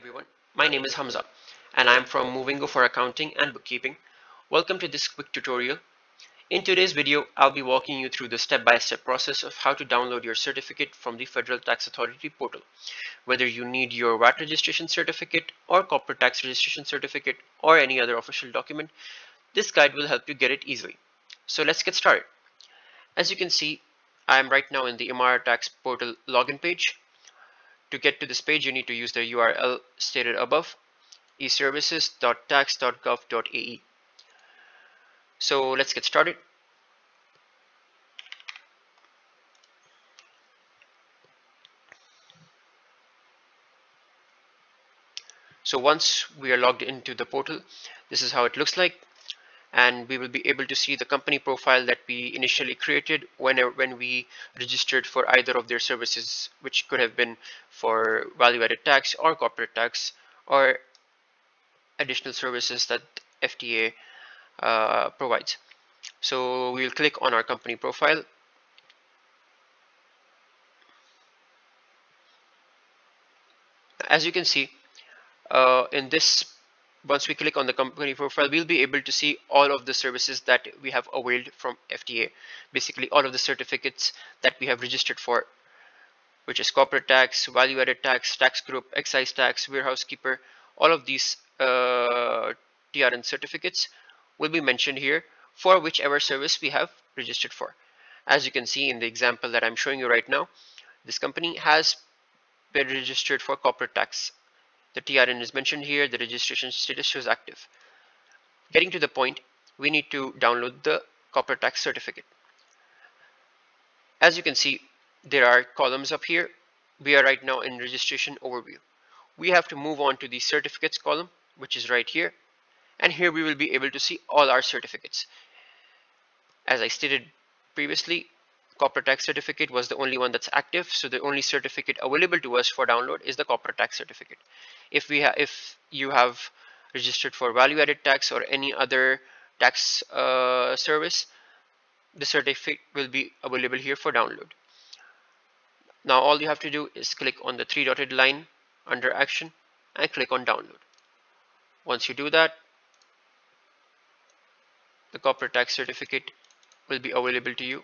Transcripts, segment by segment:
everyone, my name is Hamza and I am from Movingo for Accounting and Bookkeeping. Welcome to this quick tutorial. In today's video, I'll be walking you through the step-by-step -step process of how to download your certificate from the Federal Tax Authority portal. Whether you need your VAT registration certificate or corporate tax registration certificate or any other official document, this guide will help you get it easily. So let's get started. As you can see, I am right now in the EmaraTax portal login page. To get to this page, you need to use the URL stated above, eservices.tax.gov.ae. So let's get started. So once we are logged into the portal, this is how it looks like and we will be able to see the company profile that we initially created whenever when we registered for either of their services which could have been for value-added tax or corporate tax or additional services that FTA uh, provides. So we'll click on our company profile. As you can see uh, in this once we click on the company profile, we'll be able to see all of the services that we have availed from FTA. Basically, all of the certificates that we have registered for, which is corporate tax, value-added tax, tax group, excise tax, warehouse keeper, all of these uh, TRN certificates will be mentioned here for whichever service we have registered for. As you can see in the example that I'm showing you right now, this company has been registered for corporate tax the TRN is mentioned here, the registration status shows active. Getting to the point, we need to download the corporate tax certificate. As you can see, there are columns up here. We are right now in registration overview. We have to move on to the certificates column, which is right here. And here we will be able to see all our certificates. As I stated previously, corporate tax certificate was the only one that's active. So the only certificate available to us for download is the corporate tax certificate. If we have if you have registered for value-added tax or any other tax uh, service the certificate will be available here for download. Now all you have to do is click on the three dotted line under action and click on download. Once you do that the corporate tax certificate will be available to you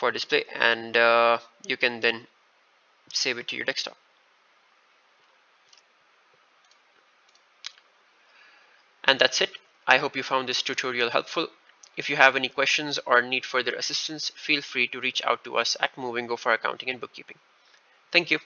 for display and uh, you can then save it to your desktop. And that's it. I hope you found this tutorial helpful. If you have any questions or need further assistance, feel free to reach out to us at Movingo for Accounting and Bookkeeping. Thank you.